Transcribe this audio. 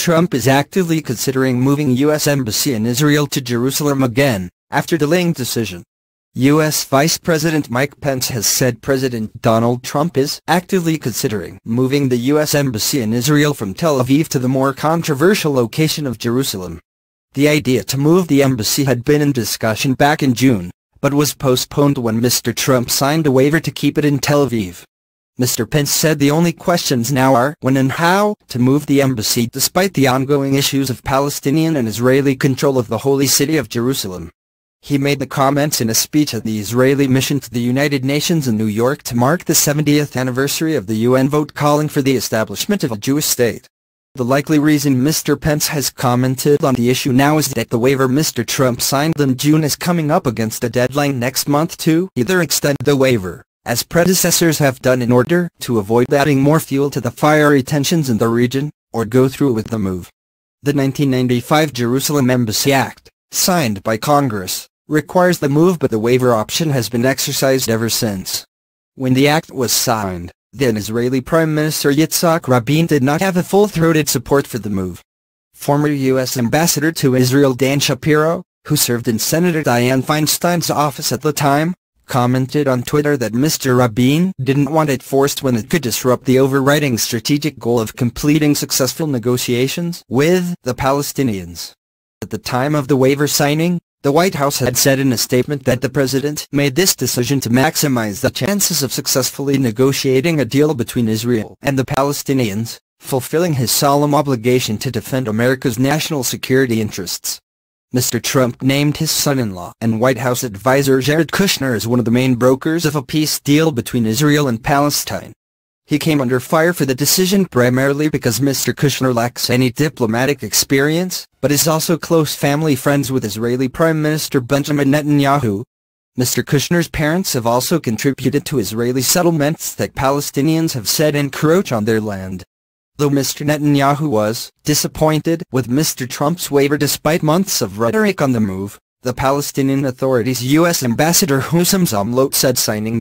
Trump is actively considering moving U.S. Embassy in Israel to Jerusalem again, after delaying decision. U.S. Vice President Mike Pence has said President Donald Trump is actively considering moving the U.S. Embassy in Israel from Tel Aviv to the more controversial location of Jerusalem. The idea to move the embassy had been in discussion back in June, but was postponed when Mr. Trump signed a waiver to keep it in Tel Aviv. Mr. Pence said the only questions now are when and how to move the embassy despite the ongoing issues of Palestinian and Israeli control of the holy city of Jerusalem. He made the comments in a speech at the Israeli mission to the United Nations in New York to mark the 70th anniversary of the UN vote calling for the establishment of a Jewish state. The likely reason Mr. Pence has commented on the issue now is that the waiver Mr. Trump signed in June is coming up against a deadline next month to either extend the waiver as predecessors have done in order to avoid adding more fuel to the fiery tensions in the region, or go through with the move. The 1995 Jerusalem Embassy Act, signed by Congress, requires the move but the waiver option has been exercised ever since. When the act was signed, then Israeli Prime Minister Yitzhak Rabin did not have a full-throated support for the move. Former U.S. Ambassador to Israel Dan Shapiro, who served in Senator Dianne Feinstein's office at the time, commented on Twitter that Mr. Rabin didn't want it forced when it could disrupt the overriding strategic goal of completing successful negotiations with the Palestinians. At the time of the waiver signing, the White House had said in a statement that the president made this decision to maximize the chances of successfully negotiating a deal between Israel and the Palestinians, fulfilling his solemn obligation to defend America's national security interests. Mr. Trump named his son-in-law and White House advisor Jared Kushner as one of the main brokers of a peace deal between Israel and Palestine. He came under fire for the decision primarily because Mr. Kushner lacks any diplomatic experience, but is also close family friends with Israeli Prime Minister Benjamin Netanyahu. Mr. Kushner's parents have also contributed to Israeli settlements that Palestinians have said encroach on their land. Though Mr. Netanyahu was disappointed with Mr. Trump's waiver despite months of rhetoric on the move, the Palestinian Authority's U.S. Ambassador Hussam Zomlot said signing